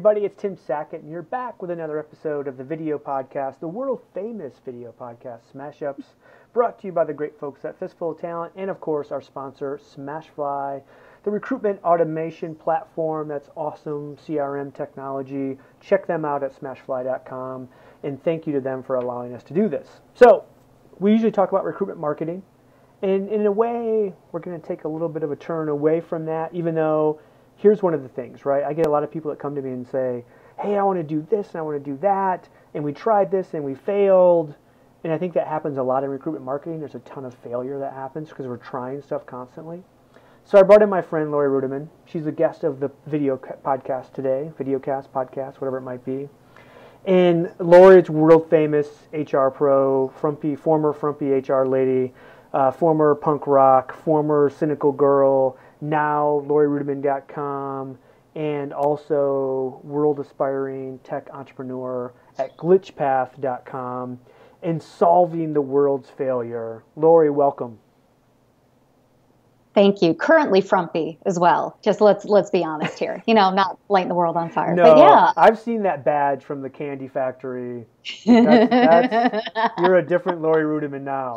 everybody, it's Tim Sackett, and you're back with another episode of the video podcast, the world famous video podcast, Smash Ups, brought to you by the great folks at Fistful of Talent, and of course, our sponsor, Smashfly, the recruitment automation platform that's awesome CRM technology. Check them out at smashfly.com, and thank you to them for allowing us to do this. So, we usually talk about recruitment marketing, and in a way, we're going to take a little bit of a turn away from that, even though here's one of the things, right? I get a lot of people that come to me and say, hey, I want to do this and I want to do that, and we tried this and we failed. And I think that happens a lot in recruitment marketing. There's a ton of failure that happens because we're trying stuff constantly. So I brought in my friend Laurie Ruettimann. She's a guest of the video podcast today, videocast podcast, whatever it might be. And Laurie is world famous HR pro, frumpy, former frumpy HR lady, uh, former punk rock, former cynical girl, now LaurieRuettimann.com, and also world aspiring tech entrepreneur at glitchpath.com and solving the world's failure. Laurie, welcome. Thank you. Currently frumpy as well. Just let's let's be honest here. You know, not lighting the world on fire. No, but yeah. I've seen that badge from the candy factory. That's, that's, you're a different Laurie Ruettimann now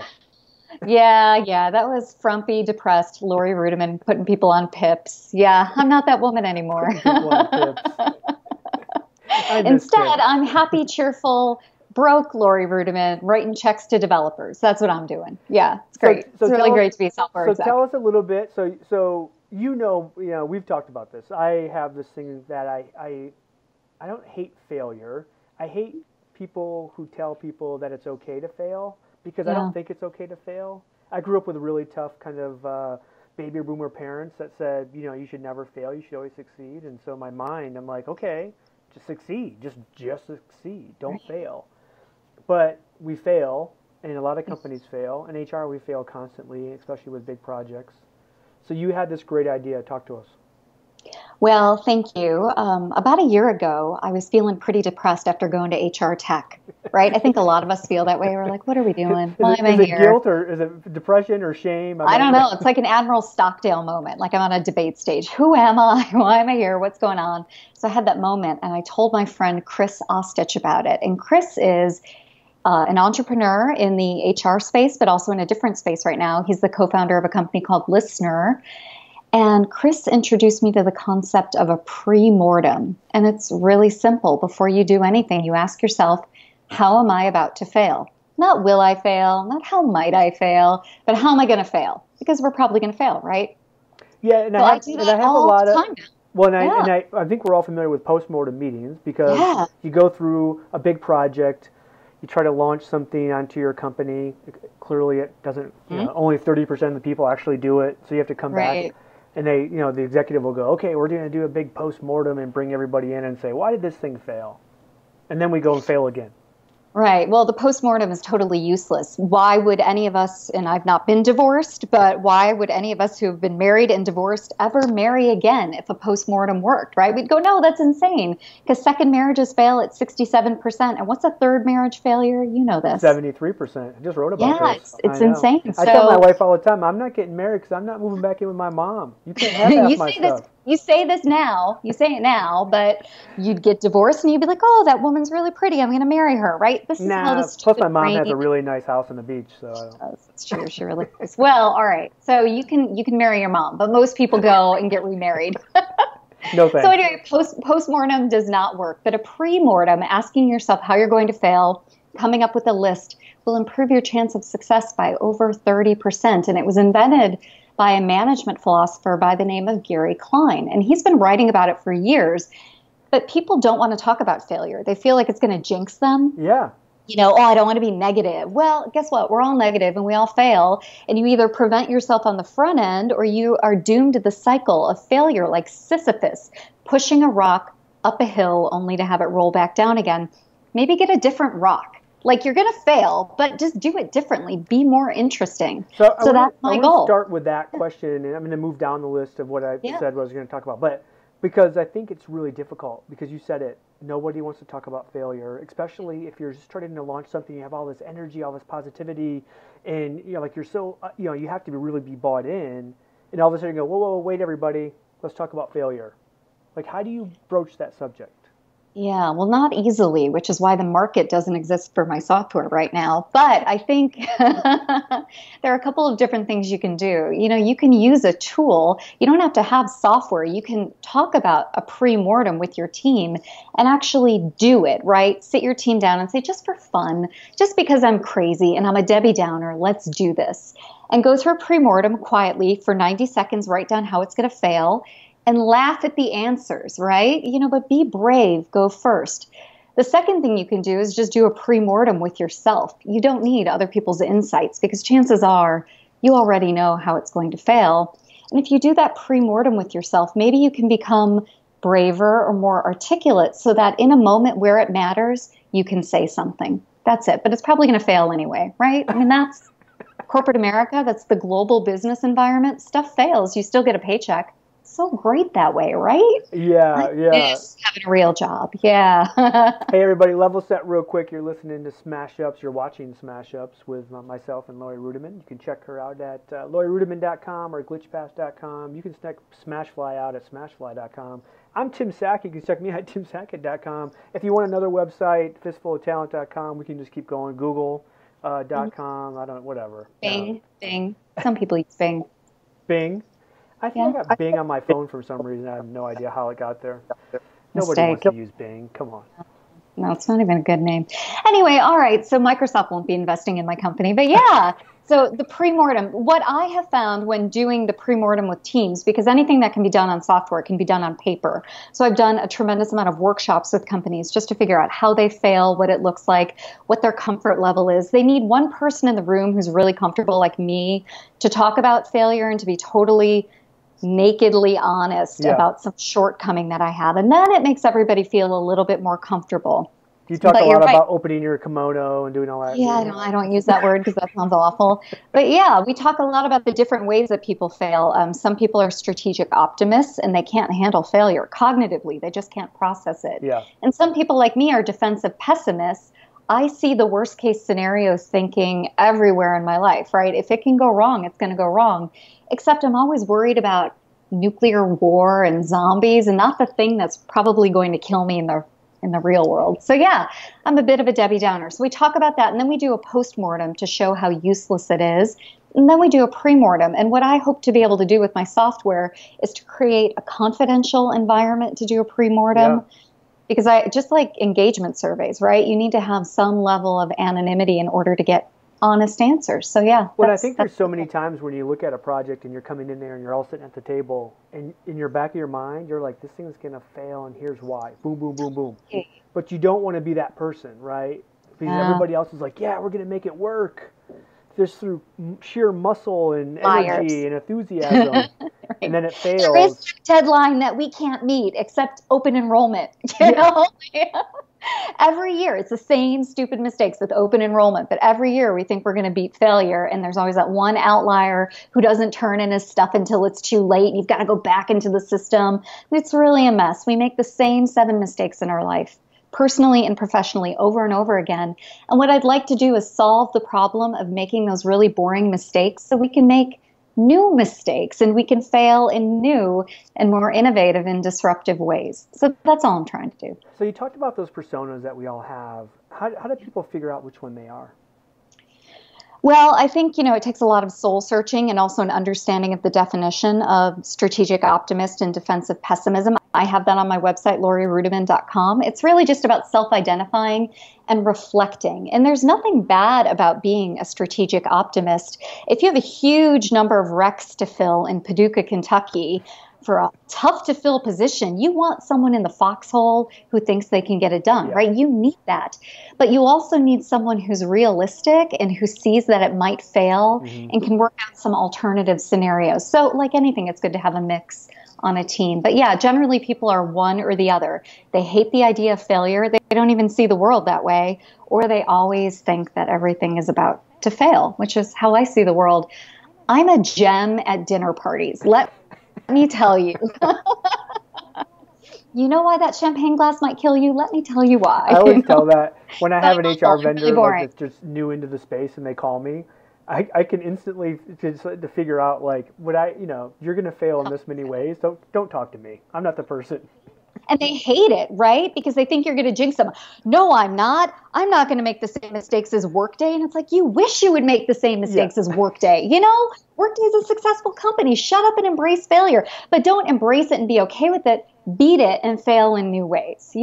yeah, yeah, that was frumpy, depressed Laurie Ruettimann putting people on pips. Yeah, I'm not that woman anymore. Instead. I'm happy, cheerful, broke Laurie Ruettimann writing checks to developers. That's what I'm doing. Yeah, it's great. So, so it's really us, great to be a software. So exec. tell us a little bit. So, so you know, you know, we've talked about this. I have this thing that I, I, I don't hate failure. I hate people who tell people that it's okay to fail because yeah. I don't think it's okay to fail. I grew up with really tough kind of uh, baby boomer parents that said, you know, you should never fail, you should always succeed. And so my mind, I'm like, okay, just succeed, just just succeed, don't right. fail. But we fail, and a lot of companies fail. In HR, we fail constantly, especially with big projects. So you had this great idea. Talk to us. Well, thank you. Um, about a year ago, I was feeling pretty depressed after going to HR Tech. Right? I think a lot of us feel that way. We're like, "What are we doing? Why is am I it here?" guilt or is it depression or shame? I do not know. It's like an Admiral Stockdale moment. Like I'm on a debate stage. Who am I? Why am I here? What's going on? So I had that moment, and I told my friend Chris Ostoich about it. And Chris is uh, an entrepreneur in the HR space, but also in a different space right now. He's the co-founder of a company called Listener and Chris introduced me to the concept of a pre mortem. And it's really simple. Before you do anything, you ask yourself, how am I about to fail? Not will I fail, not how might I fail, but how am I going to fail? Because we're probably going to fail, right? Yeah, and, I, have, I, and I have a lot of. Well, and, I, and I, I think we're all familiar with post-mortem meetings because yeah. you go through a big project, you try to launch something onto your company. Clearly, it doesn't. Mm-hmm. You know, only thirty percent of the people actually do it, so you have to come right. back and they, you know, the executive will go, okay, we're going to do a big post mortem and bring everybody in and say, why did this thing fail? And then we go and fail again. Right. Well, the postmortem is totally useless. Why would any of us, and I've not been divorced, but why would any of us who have been married and divorced ever marry again if a postmortem worked, right? We'd go, no, that's insane. Because second marriages fail at 67%. And what's a third marriage failure? You know this. 73%. I just wrote about yeah, this. Yeah, it's, it's insane. I tell my wife all the time, I'm not getting married because I'm not moving back in with my mom. You can't have half my stuff. This, you say this now, you say it now, but you'd get divorced and you'd be like, "Oh, that woman's really pretty. I'm going to marry her." Right? This is nah, how this. Plus, my mom brain... has a really nice house on the beach, so. That's true. She really is. Well, all right. So you can you can marry your mom, but most people go and get remarried. no thanks. So anyway, post postmortem does not work, but a pre-mortem, asking yourself how you're going to fail, coming up with a list, will improve your chance of success by over thirty percent. And it was invented by a management philosopher by the name of Gary Klein. And he's been writing about it for years. But people don't want to talk about failure. They feel like it's going to jinx them. Yeah. You know, oh, I don't want to be negative. Well, guess what? We're all negative and we all fail. And you either prevent yourself on the front end or you are doomed to the cycle of failure, like Sisyphus, pushing a rock up a hill only to have it roll back down again. Maybe get a different rock like you're going to fail, but just do it differently. Be more interesting. So, so wanna, that's my I goal. Start with that question, and I'm going to move down the list of what I yeah. said I was going to talk about. But because I think it's really difficult, because you said it, nobody wants to talk about failure, especially if you're just starting to launch something. You have all this energy, all this positivity, and you know, like you're so, uh, you know, you have to be really be bought in, and all of a sudden you go, whoa, whoa, wait, everybody, let's talk about failure. Like, how do you broach that subject? Yeah, well, not easily, which is why the market doesn't exist for my software right now. But I think there are a couple of different things you can do. You know, you can use a tool. You don't have to have software. You can talk about a pre-mortem with your team and actually do it, right? Sit your team down and say, just for fun, just because I'm crazy and I'm a Debbie Downer, let's do this. And go through a pre-mortem quietly for 90 seconds, write down how it's going to fail and laugh at the answers, right? You know, but be brave, go first. The second thing you can do is just do a pre-mortem with yourself. You don't need other people's insights because chances are you already know how it's going to fail. And if you do that pre-mortem with yourself, maybe you can become braver or more articulate so that in a moment where it matters, you can say something. That's it. But it's probably going to fail anyway, right? I mean, that's corporate America, that's the global business environment. Stuff fails. You still get a paycheck so great that way, right? Yeah, like yeah. having a real job. Yeah. hey, everybody, level set real quick. You're listening to Smash Ups. You're watching Smash Ups with myself and Laurie Ruettimann. You can check her out at uh, laurieruettimann.com or glitchpath.com. You can check Smashfly out at smashfly.com. I'm Tim Sack. You can check me out at timsackett.com. If you want another website, fistfuloftalent.com, we can just keep going. Google. Uh, dot mm-hmm. com, I don't, know, whatever. Bing, Bing. Some people use Bing. Bing. I think yeah. I got Bing on my phone for some reason. I have no idea how it got there. Nobody Mistake. wants to use Bing. Come on. No, it's not even a good name. Anyway, all right. So Microsoft won't be investing in my company, but yeah. so the pre-mortem, what I have found when doing the pre-mortem with teams, because anything that can be done on software can be done on paper. So I've done a tremendous amount of workshops with companies just to figure out how they fail, what it looks like, what their comfort level is. They need one person in the room who's really comfortable, like me, to talk about failure and to be totally nakedly honest yeah. about some shortcoming that I have. And then it makes everybody feel a little bit more comfortable. You talk but a lot right. about opening your kimono and doing all that. Yeah, I don't, I don't use that word because that sounds awful. But yeah, we talk a lot about the different ways that people fail. Um, some people are strategic optimists and they can't handle failure cognitively. They just can't process it. Yeah. And some people like me are defensive pessimists. I see the worst case scenarios thinking everywhere in my life, right? If it can go wrong, it's going to go wrong except I'm always worried about nuclear war and zombies and not the thing that's probably going to kill me in the in the real world. So yeah, I'm a bit of a Debbie Downer. So we talk about that and then we do a post-mortem to show how useless it is. And then we do a pre-mortem. And what I hope to be able to do with my software is to create a confidential environment to do a pre-mortem. Yeah. Because I just like engagement surveys, right? You need to have some level of anonymity in order to get honest answers. So yeah. Well, I think there's so many times when you look at a project and you're coming in there and you're all sitting at the table, and in your back of your mind, you're like, this thing's gonna fail, and here's why. Boom, boom, boom, boom. But you don't want to be that person, right? Because yeah. everybody else is like, yeah, we're gonna make it work. Just through sheer muscle and energy and enthusiasm, right. and then it fails. There is a deadline that we can't meet except open enrollment. You yeah. know. every year it's the same stupid mistakes with open enrollment but every year we think we're going to beat failure and there's always that one outlier who doesn't turn in his stuff until it's too late and you've got to go back into the system it's really a mess we make the same seven mistakes in our life personally and professionally over and over again and what i'd like to do is solve the problem of making those really boring mistakes so we can make new mistakes and we can fail in new and more innovative and disruptive ways. So that's all I'm trying to do. So you talked about those personas that we all have. How, how do people figure out which one they are? Well, I think, you know, it takes a lot of soul searching and also an understanding of the definition of strategic optimist and defensive pessimism. I have that on my website, laurieruettimann.com. It's really just about self identifying and reflecting. And there's nothing bad about being a strategic optimist. If you have a huge number of recs to fill in Paducah, Kentucky, for a tough to fill position, you want someone in the foxhole who thinks they can get it done, yeah. right? You need that. But you also need someone who's realistic and who sees that it might fail mm-hmm. and can work out some alternative scenarios. So, like anything, it's good to have a mix on a team. But yeah, generally people are one or the other. They hate the idea of failure. They don't even see the world that way, or they always think that everything is about to fail, which is how I see the world. I'm a gem at dinner parties. Let let me tell you. you know why that champagne glass might kill you? Let me tell you why. I always tell that when I have an HR vendor really like, that's just new into the space and they call me. I, I can instantly just to figure out like would I you know you're gonna fail in this many ways don't don't talk to me I'm not the person and they hate it, right? Because they think you're going to jinx them. No, I'm not. I'm not going to make the same mistakes as Workday. And it's like, you wish you would make the same mistakes yeah. as Workday. You know, Workday is a successful company. Shut up and embrace failure, but don't embrace it and be okay with it. Beat it and fail in new ways.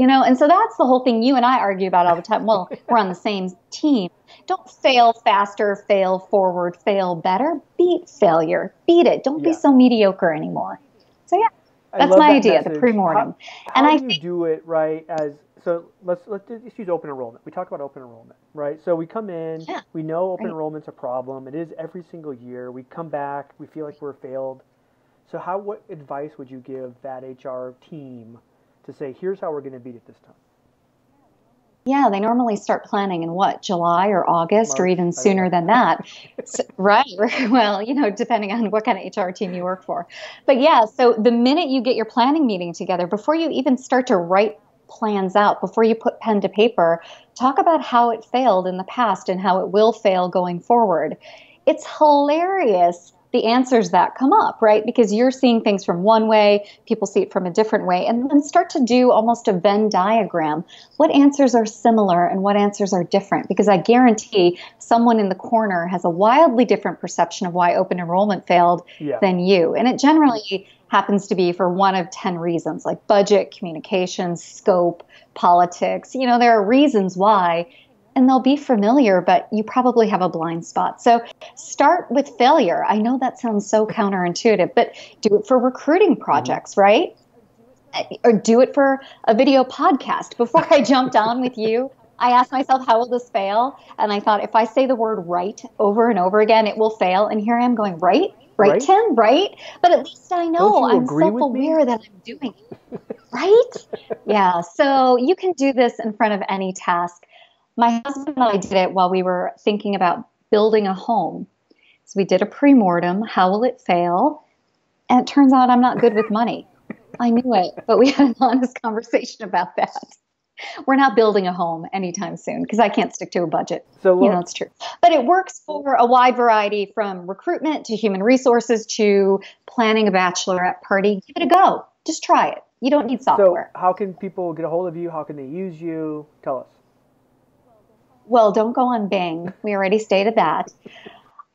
You know, and so that's the whole thing you and I argue about all the time. Well, we're on the same team. Don't fail faster, fail forward, fail better. Beat failure. Beat it. Don't yeah. be so mediocre anymore. So yeah, that's my that idea, message. the pre-mortem. How, how and I do you think, do it right as so let's let's just use open enrollment. We talk about open enrollment, right? So we come in, yeah, we know open right. enrollment's a problem. It is every single year. We come back, we feel like we're failed. So how what advice would you give that HR team to say here's how we're going to beat it this time? Yeah, they normally start planning in what, July or August March, or even sooner than that. so, right. Well, you know, depending on what kind of HR team you work for. But yeah, so the minute you get your planning meeting together, before you even start to write plans out, before you put pen to paper, talk about how it failed in the past and how it will fail going forward. It's hilarious the answers that come up, right? Because you're seeing things from one way, people see it from a different way, and then start to do almost a Venn diagram. What answers are similar and what answers are different? Because I guarantee someone in the corner has a wildly different perception of why open enrollment failed yeah. than you. And it generally happens to be for one of 10 reasons like budget, communications, scope, politics. You know, there are reasons why and they'll be familiar, but you probably have a blind spot. So start with failure. I know that sounds so counterintuitive, but do it for recruiting projects, mm-hmm. right? Or do it for a video podcast. Before I jumped on with you, I asked myself, how will this fail? And I thought, if I say the word right over and over again, it will fail. And here I am going, right? Right, right? Tim? Right? But at least I know I'm self aware that I'm doing it. right? yeah. So you can do this in front of any task my husband and I did it while we were thinking about building a home. So we did a pre-mortem. How will it fail? And it turns out I'm not good with money. I knew it, but we had an honest conversation about that. We're not building a home anytime soon because I can't stick to a budget. So you know, it's true. But it works for a wide variety from recruitment to human resources to planning a bachelorette party. Give it a go. Just try it. You don't need software. So, how can people get a hold of you? How can they use you? Tell us. Well, don't go on Bing. We already stated that.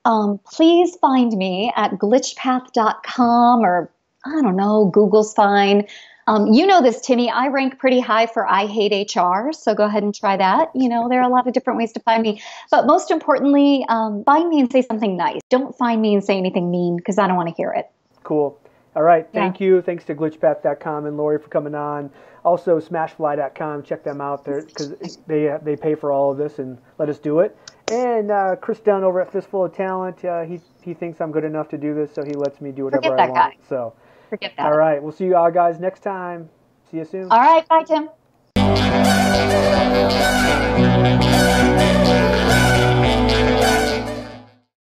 Um, please find me at glitchpath.com or I don't know, Google's fine. Um, you know this, Timmy. I rank pretty high for I hate HR, so go ahead and try that. You know, there are a lot of different ways to find me. But most importantly, um, find me and say something nice. Don't find me and say anything mean because I don't want to hear it. Cool. All right. Thank yeah. you. Thanks to glitchpath.com and Laurie for coming on. Also, smashfly.com. Check them out there because they they pay for all of this and let us do it. And uh, Kris Dunn over at Fistful of Talent. Uh, he he thinks I'm good enough to do this, so he lets me do whatever Forget I want. Guy. So forget that. All right. We'll see you all guys next time. See you soon. All right. Bye, Tim.